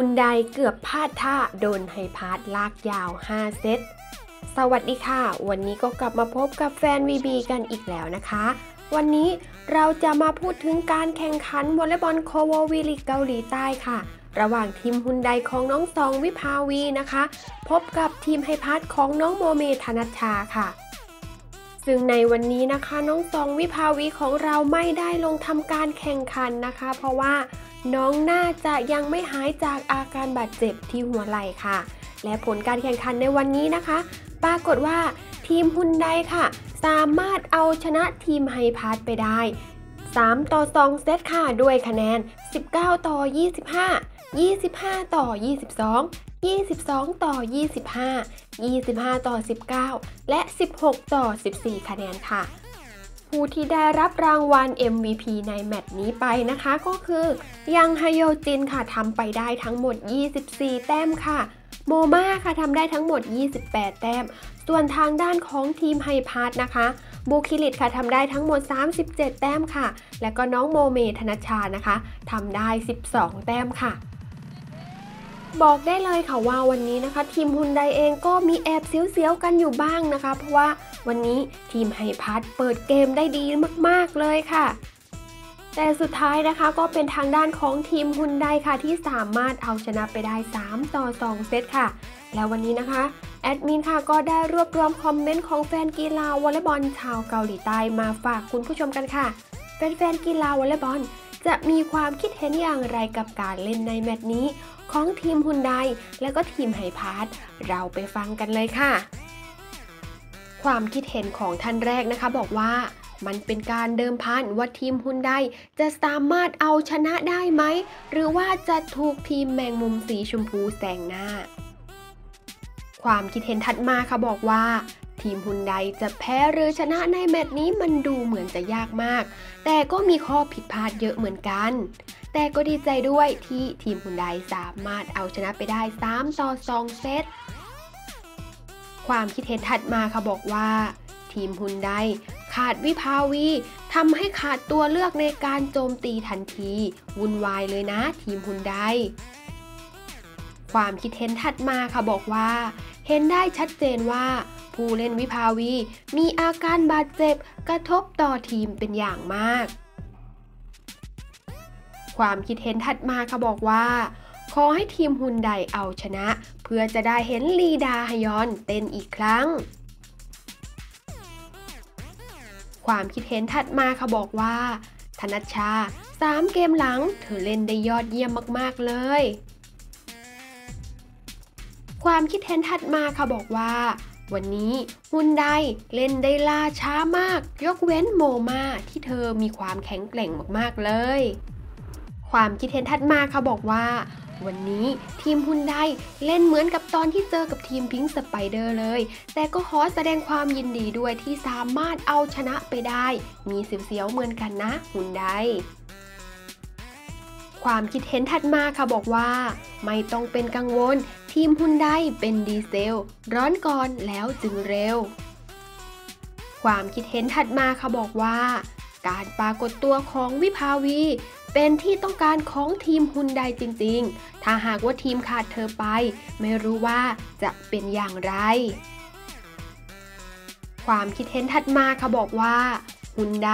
ฮุนไดเกือบพลาดท่าโดนไฮพาร์ตลากยาว 5 เซต สวัสดีค่ะ วันนี้ก็กลับมาพบกับแฟน VB กันอีกแล้วนะคะ วันนี้เราจะมาพูดถึงการแข่งขันวอลเลย์บอล KOVO V-League เกาหลีใต้ค่ะ ระหว่างทีมฮุนไดของน้องซองวิภาวีนะคะ พบกับทีมไฮพาร์ตของน้องโมเมธนัชชาค่ะซึ่งในวันนี้นะคะน้องซองวิภาวีของเราไม่ได้ลงทำการแข่งขันนะคะ เพราะว่า น้องน่าจะยังไม่หายจากอาการบาดเจ็บที่หัวไหล่ค่ะ และผลการแข่งขันในวันนี้นะคะ ปรากฏว่าทีมฮุนไดค่ะ สามารถเอาชนะทีมไฮพาร์ตไปได้ 3 ต่อ 2 เซตค่ะ ด้วยคะแนน 19 ต่อ 25 25 ต่อ 22 22 ต่อ 25 25 ต่อ 19 และ 16 ต่อ 14 คะแนนค่ะ ผู้ที่ได้รับรางวัล MVP ในแมตช์นี้ไปนะคะ ก็คือยังฮโยจินค่ะทำไปได้ทั้งหมด 24 แต้มค่ะ โมมาค่ะทำได้ทั้งหมด 28 แต้ม ส่วนทางด้านของทีมไฮพาร์ตนะคะบูคิลิตค่ะทำได้ทั้งหมด 37 แต้มค่ะ และก็น้องโมเมธนัชชานะคะทำได้ 12 แต้มค่ะบอกได้เลยค่ะว่าวันนี้นะคะ ทีมฮุนไดเองก็มีแอบเสียวๆกันอยู่บ้างนะคะ เพราะว่า วันนี้ทีมไฮพาสเปิดเกมได้ดีมากๆเลยค่ะ แต่สุดท้ายนะคะก็เป็นทางด้านของทีมฮุนไดค่ะ ที่สามารถเอาชนะไปได้ 3 ต่อ 2 เซตค่ะ แล้ววันนี้นะคะแอดมินค่ะก็ได้รวบรวมคอมเมนต์ของแฟนกีฬาวอลเลย์บอลชาวเกาหลีใต้มาฝากคุณผู้ชมกันค่ะแฟนๆกีฬาวอลเลย์บอลจะมีความคิดเห็นอย่างไรกับการเล่นในแมตช์นี้ ของทีมฮุนไดและก็ทีมไฮพาร์ตเราไปฟังกันเลยค่ะ ความคิดเห็นของท่านแรกนะคะบอกว่ามันเป็นการเดิมพันว่าทีมฮุนไดจะสามารถเอาชนะได้ไหม หรือว่าจะถูกทีมแมงมุมสีชมพูแซงหน้า ความคิดเห็นถัดมาค่ะบอกว่า ทีมฮุนไดจะแพ้หรือชนะในแมตช์นี้มันดูเหมือนจะยากมาก แต่ก็มีข้อผิดพลาดเยอะเหมือนกัน แต่ก็ดีใจด้วยที่ทีมฮุนไดสามารถเอาชนะไปได้ 3 ต่อ 2 เซต ความคิดเห็นถัดมาค่ะบอกว่า ทีมฮุนไดขาดวิภาวีทำให้ขาดตัวเลือกในการโจมตีทันที วุ่นวายเลยนะทีมฮุนไดความคิดเห็นถัดมาค่ะบอกว่า เห็นได้ชัดเจนว่า ผู้เล่นวิภาวี มีอาการบาดเจ็บกระทบต่อทีมเป็นอย่างมาก ความคิดเห็นถัดมาค่ะบอกว่า ขอให้ทีมฮุนไดเอาชนะ เพื่อจะได้เห็นลีดาฮยอนเต้นอีกครั้ง ความคิดเห็นถัดมาค่ะบอกว่า ธนัชชา 3 เกมหลังเธอเล่นได้ยอดเยี่ยมมาก ๆ เลย ความคิดเห็นถัดมาค่ะบอกว่าวันนี้ฮุนไดเล่นได้ล่าช้ามาก ยกเว้นโมมาที่เธอมีความแข็งแกร่งมาก ๆ เลย ความคิดเห็นถัดมาค่ะบอกว่า วันนี้ทีมฮุนไดเล่นเหมือนกับตอนที่เจอกับทีมพิงค์สไปเดอร์เลย แต่ก็ขอแสดงความยินดีด้วยที่สามารถเอาชนะไปได้ มีเสียวๆเหมือนกันนะฮุนไดความคิดเห็นถัดมาค่ะบอกว่า ไม่ต้องเป็นกังวล ทีมฮุนไดเป็นดีเซล ร้อนก่อนแล้วจึงเร็ว ความคิดเห็นถัดมาค่ะบอกว่า การปรากฏตัวของวิภาวี เป็นที่ต้องการของทีมฮุนไดจริงๆ ถ้าหากว่าทีมขาดเธอไป ไม่รู้ว่าจะเป็นอย่างไร ความคิดเห็นถัดมาค่ะบอกว่าฮุนได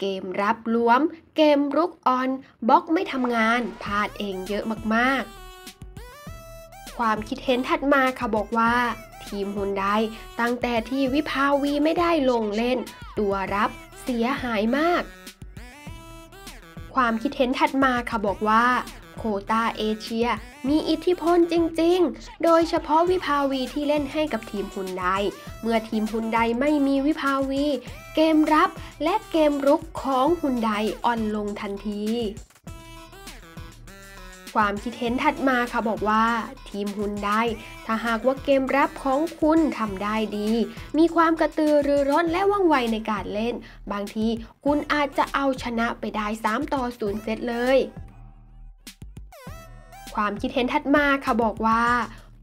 เกมรับล้วม เกมรุกออนบล็อกไม่ทำงานพลาดเองเยอะมากๆ ความคิดเห็นถัดมาค่ะบอกว่าทีมฮุนไดตั้งแต่ที่วิภาวีไม่ได้ลงเล่น ตัวรับเสียหายมาก ความคิดเห็นถัดมาค่ะบอกว่า โคตาเอเชียมีอิทธิพลจริงๆ โดยเฉพาะวิภาวีที่เล่นให้กับทีมฮุนได เมื่อทีมฮุนไดไม่มีวิภาวี เกมรับและเกมรุกของฮุนไดอ่อนลงทันที ความคิดเห็นถัดมาค่ะบอกว่า ทีมฮุนไดถ้าหากว่าเกมรับของคุณทำได้ดี มีความกระตือรือร้นและว่องไวในการเล่น บางทีคุณอาจจะเอาชนะไปได้ 3 ต่อ 0 เซตเลย ความคิดเห็นถัดมาค่ะบอกว่า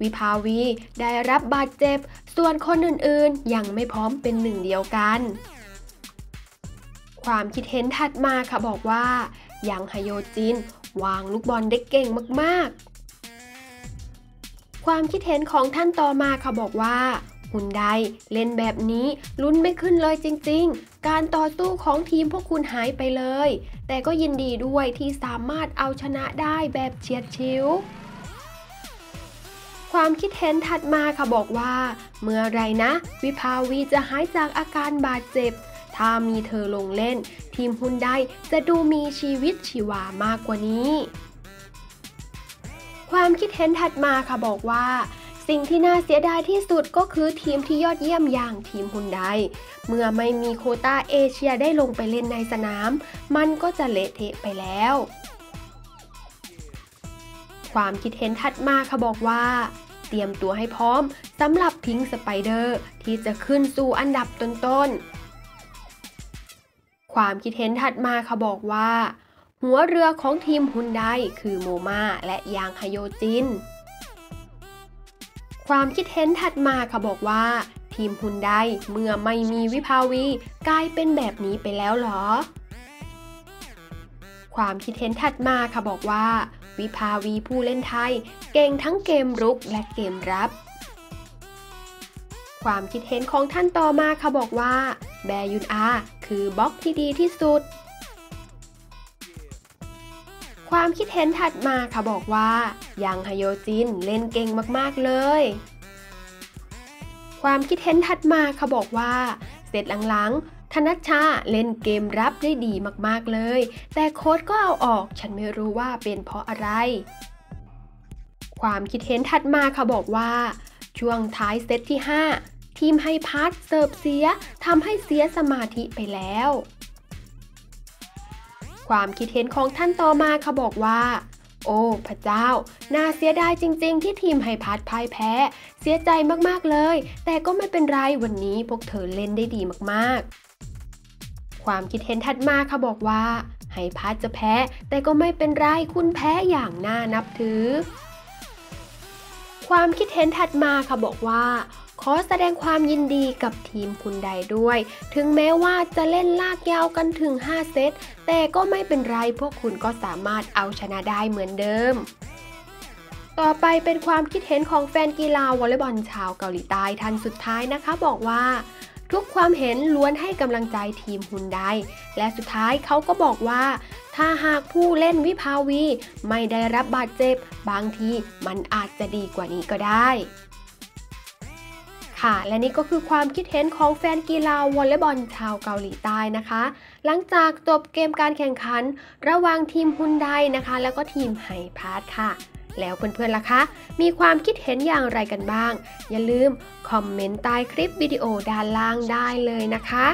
วิภาวีได้รับบาดเจ็บ ส่วนคนอื่นๆ ยังไม่พร้อมเป็นหนึ่งเดียวกัน ความคิดเห็นถัดมาค่ะบอกว่ายังฮโยจิน วางลูกบอลได้เก่งมากๆ ความคิดเห็นของท่านต่อมาค่ะบอกว่าฮุนไดเล่นแบบนี้ลุ้นไม่ขึ้นเลยจริงๆ การต่อสู้ของทีมพวกคุณหายไปเลย แต่ก็ยินดีด้วยที่สามารถเอาชนะได้แบบเฉียดชิว ความคิดเห็นถัดมาค่ะบอกว่า เมื่อไรนะ วิภาวีจะหายจากอาการบาดเจ็บ ถ้ามีเธอลงเล่น ทีมฮุนไดจะดูมีชีวิตชีวามากกว่านี้ ความคิดเห็นถัดมาค่ะบอกว่าสิ่งที่น่าเสียดายที่สุดก็คือทีมที่ยอดเยี่ยมอย่างทีมฮุนไดเมื่อไม่มีโคต้าเอเชียได้ลงไปเล่นในสนาม มันก็จะเละเทะไปแล้ว ความคิดเห็นถัดมาค่ะบอกว่า เตรียมตัวให้พร้อมสำหรับพิงสไปเดอร์ที่จะขึ้นสู่อันดับต้นๆ ความคิดเห็นถัดมาค่ะบอกว่า หัวเรือของทีมฮุนไดคือโมมาและยางฮโยจิน ความคิดเห็นถัดมาค่ะบอกว่า ทีมฮุนไดเมื่อไม่มีวิภาวีกลายเป็นแบบนี้ไปแล้วเหรอ ความคิดเห็นถัดมาค่ะบอกว่า วิภาวีผู้เล่นไทย เก่งทั้งเกมรุกและเกมรับความคิดเห็นของท่านต่อมาค่ะบอกว่า แบยุนอา คือบล็อกที่ดีที่สุด ความคิดเห็นถัดมาค่ะบอกว่า ยังฮโยจินเล่นเก่งมากๆเลย ความคิดเห็นถัดมาค่ะบอกว่า เสร็จหลังๆธนัชชาเล่นเกมรับได้ดีมากๆเลย แต่โค้ชก็เอาออก ฉันไม่รู้ว่าเป็นเพราะอะไร ความคิดเห็นถัดมาค่ะบอกว่า ช่วงท้ายเซตที่ 5 ทีมให้พาร์ทเสิร์ฟเสียทำให้เสียสมาธิไปแล้ว ความคิดเห็นของท่านต่อมาค่ะบอกว่า โอ้ พระเจ้า น่าเสียดายจริง ๆ ที่ทีมไฮพาสพ่ายแพ้ เสียใจมากๆเลย แต่ก็ไม่เป็นไรวันนี้พวกเธอเล่นได้ดีมากๆ ความคิดเห็นถัดมาค่ะบอกว่าไฮพัดจะแพ้ แต่ก็ไม่เป็นไรคุณแพ้อย่างน่านับถือ ความคิดเห็นถัดมาค่ะบอกว่า ขอแสดงความยินดีกับทีมคุณใดด้วย ถึงแม้ว่าจะเล่นลากยาวกันถึง 5 เซต แต่ก็ไม่เป็นไรพวกคุณก็สามารถเอาชนะได้เหมือนเดิม ต่อไปเป็นความคิดเห็นของแฟนกีฬาวอลเลย์บอลชาวเกาหลีใต้ท่านสุดท้ายนะคะ บอกว่าทุกความเห็นล้วนให้กำลังใจทีมฮุนไดและสุดท้ายเขาก็บอกว่า ถ้าหากผู้เล่นวิภาวี ไม่ได้รับบาดเจ็บ บางทีมันอาจจะดีกว่านี้ก็ได้ ค่ะ และนี่ก็คือความคิดเห็นของแฟนกีฬาวอลเลย์บอลชาวเกาหลีใต้นะคะ หลังจากจบเกมการแข่งขัน ระหว่างทีมฮุนไดนะคะ แล้วก็ทีมไฮพาร์ทค่ะ แล้วเพื่อนๆล่ะคะ มีความคิดเห็นอย่างไรกันบ้าง อย่าลืมคอมเมนต์ใต้คลิปวิดีโอด้านล่างได้เลยนะคะ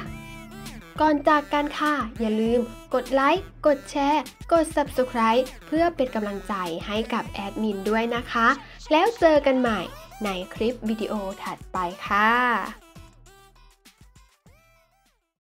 ก่อนจากกันค่ะ อย่าลืมกดไลค์ กดแชร์ กด Subscribe เพื่อเป็นกำลังใจให้กับแอดมินด้วยนะคะ แล้วเจอกันใหม่ ในคลิปวิดีโอถัดไปค่ะ